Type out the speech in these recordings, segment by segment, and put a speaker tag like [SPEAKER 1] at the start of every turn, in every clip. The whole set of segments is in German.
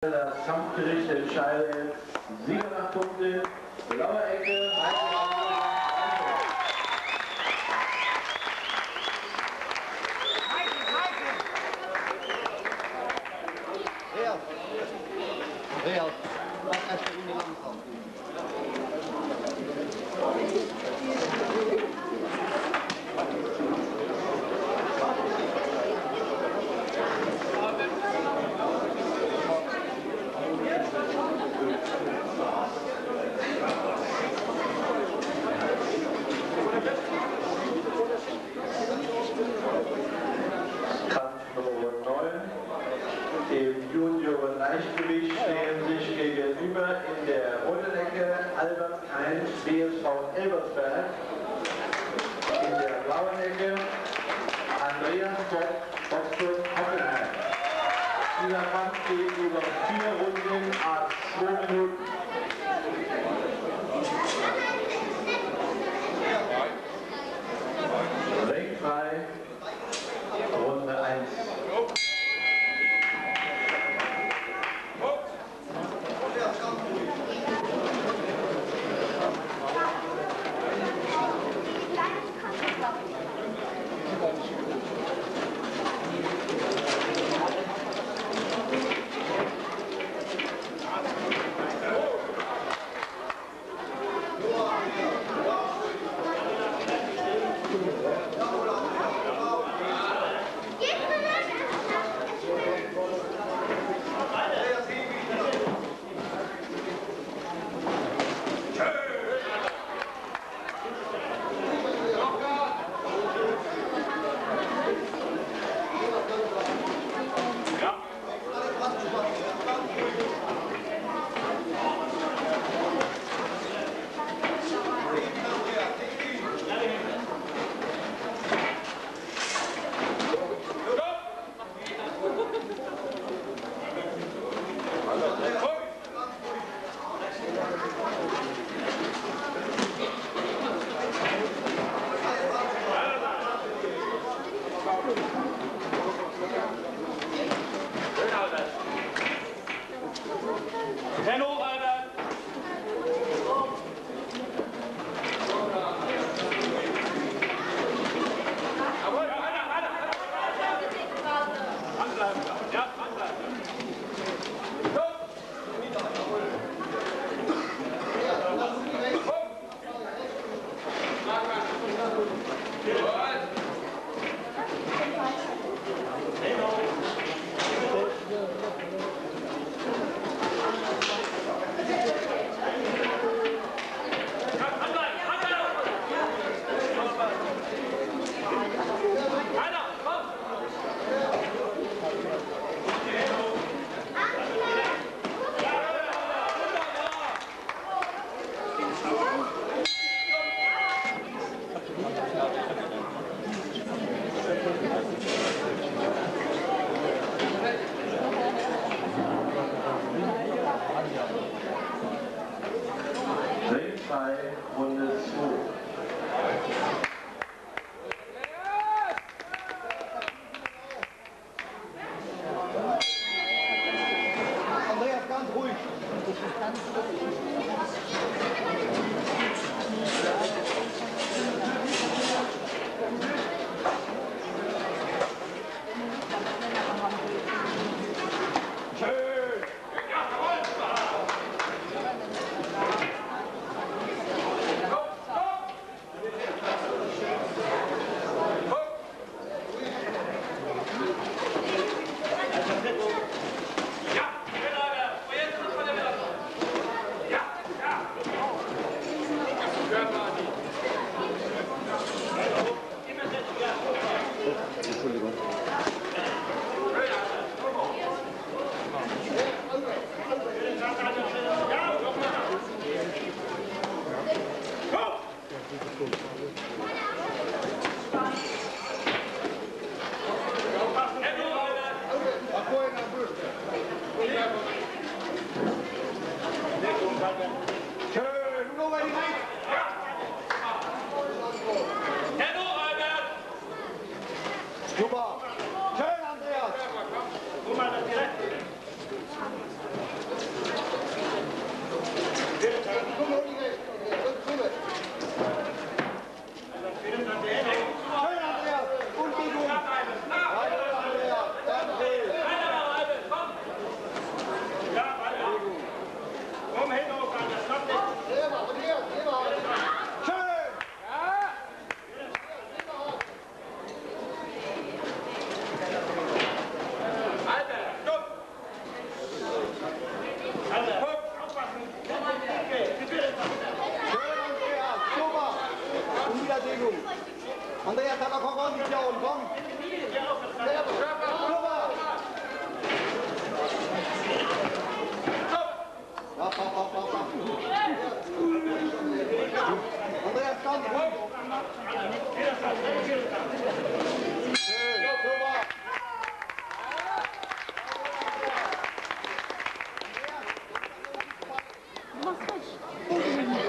[SPEAKER 1] Das Kampfgericht entscheidet Sieger nach Punkte, blaue Ecke, Albert Kein, BSV Elbersberg. In der blauen Ecke Andreas Bock, Boxer Hockenheim. Dieser Kampf geht über vier Runden
[SPEAKER 2] Cuba.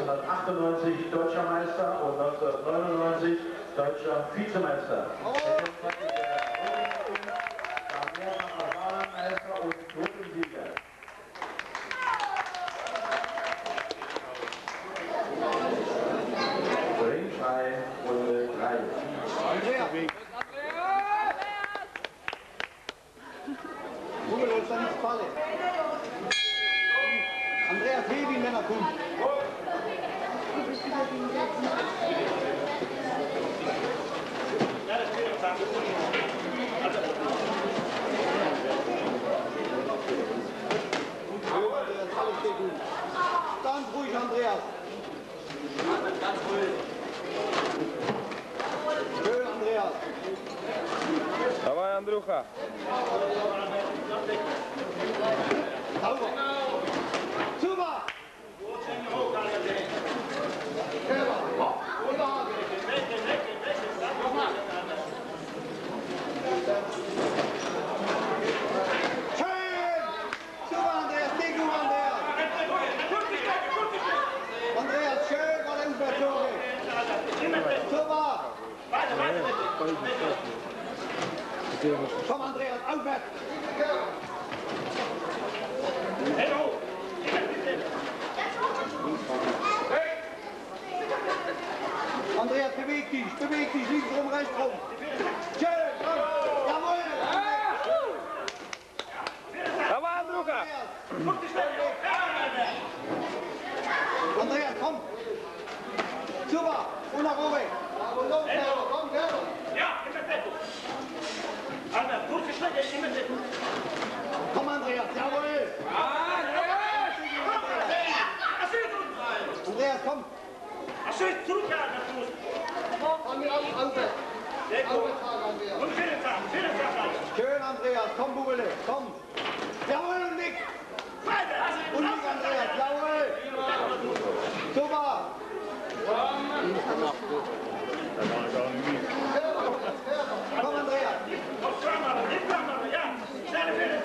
[SPEAKER 1] 1998 deutscher Meister und 1999 deutscher Vizemeister. Oh.
[SPEAKER 2] Andreas Hebi, Männer, komm. Dan Andrea. Andrea. Andreas Andrea. Andrea. Andrea. Andreas. Andrea. Andrea.
[SPEAKER 3] Van Andrea,
[SPEAKER 2] uit met! Hey, ho! Andreas, beweeg die, beweeg die, links om, rechts om. Schön, Andreas, komm, Bubele, komm. Jawohl und nick. Und nick, Andreas, jawohl. Super. Komm, Andreas. Komm, Andreas.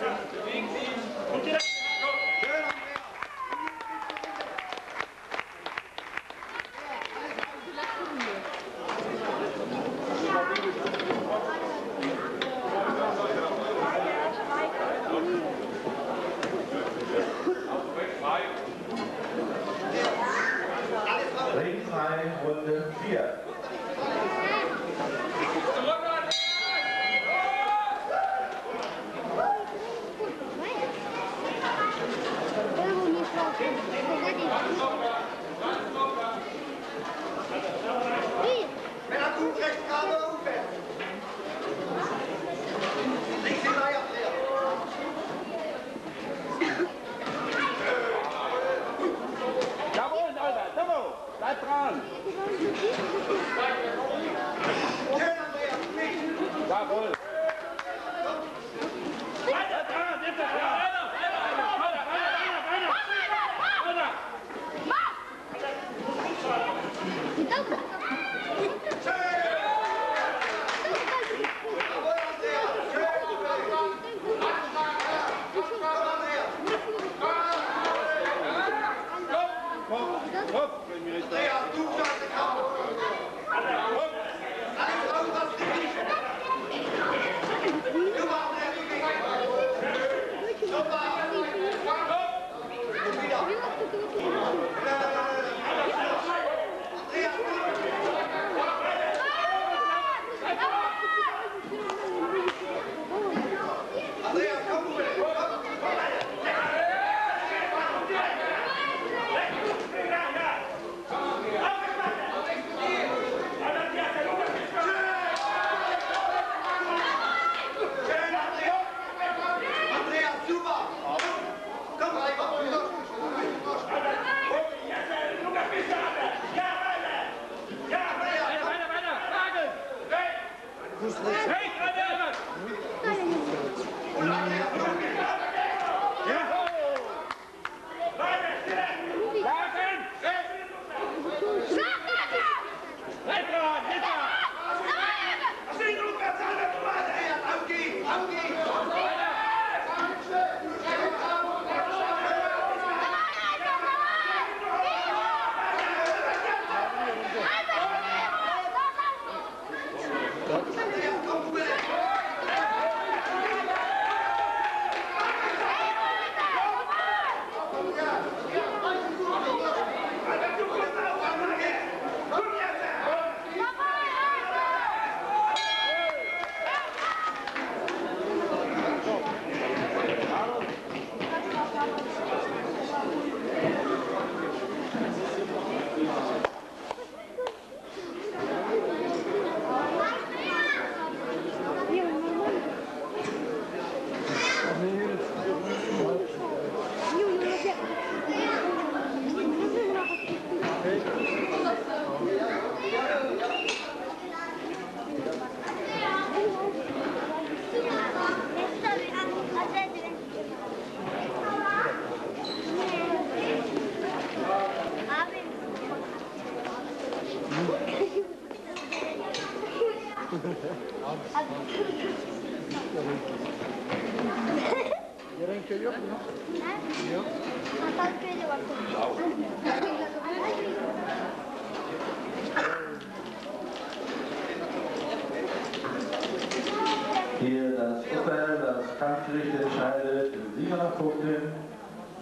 [SPEAKER 1] Hier das Urteil, das Kampfgericht entscheidet im Sieger nach Punkten.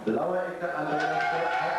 [SPEAKER 1] Blaue Ecke Andreas Hoffenheim.